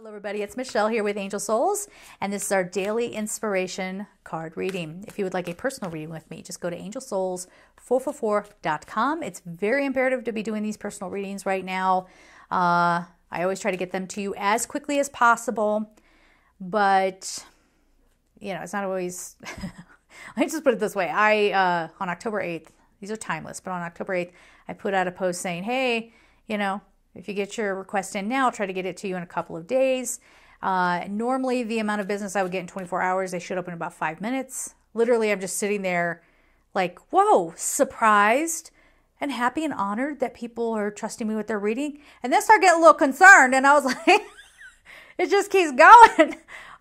Hello, everybody. It's Michelle here with Angel Souls, and this is our daily inspiration card reading. If you would like a personal reading with me, just go to angelsouls444.com. It's very imperative to be doing these personal readings right now. Uh, I always try to get them to you as quickly as possible, but you know, it's not always. Let me just put it this way: I uh, on October eighth, these are timeless, but on October eighth, I put out a post saying, "Hey, you know, if you get your request in now, I'll try to get it to you in a couple of days. Uh, normally, the amount of business I would get in 24 hours, they should open in about five minutes. Literally, I'm just sitting there like, whoa, surprised and happy and honored that people are trusting me with their reading. And then start getting a little concerned. And I was like, it just keeps going.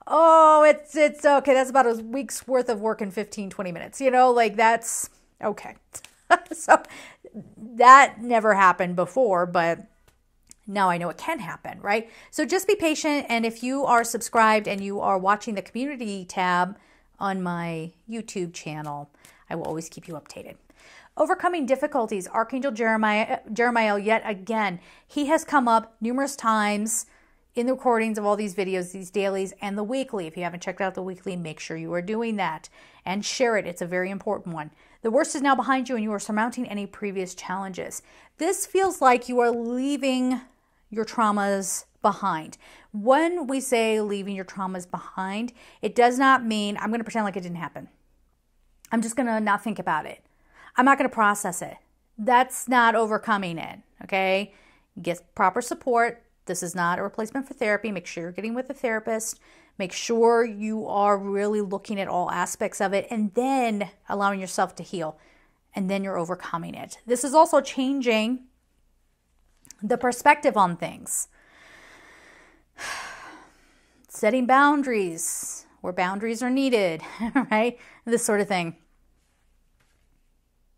oh, it's, it's okay. That's about a week's worth of work in 15, 20 minutes. You know, like that's okay. so that never happened before, but now I know it can happen, right? So just be patient. And if you are subscribed and you are watching the community tab on my YouTube channel, I will always keep you updated. Overcoming difficulties, Archangel Jeremiah, Jeremiah, yet again, he has come up numerous times in the recordings of all these videos, these dailies, and the weekly. If you haven't checked out the weekly, make sure you are doing that and share it. It's a very important one. The worst is now behind you, and you are surmounting any previous challenges. This feels like you are leaving your traumas behind. When we say leaving your traumas behind, it does not mean I'm going to pretend like it didn't happen. I'm just going to not think about it. I'm not going to process it. That's not overcoming it, okay? Get proper support. This is not a replacement for therapy. Make sure you're getting with a therapist. Make sure you are really looking at all aspects of it and then allowing yourself to heal. And then you're overcoming it. This is also changing the perspective on things. Setting boundaries where boundaries are needed, right? This sort of thing.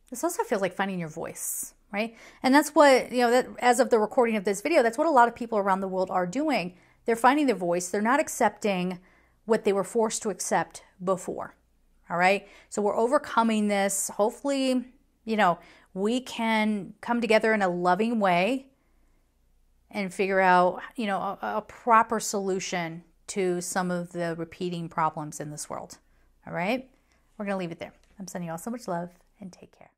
This also feels like finding your voice, right? And that's what, you know, that as of the recording of this video, that's what a lot of people around the world are doing. They're finding their voice. They're not accepting what they were forced to accept before. All right? So we're overcoming this. Hopefully, you know, we can come together in a loving way and figure out, you know, a, a proper solution to some of the repeating problems in this world. All right? We're going to leave it there. I'm sending you all so much love and take care.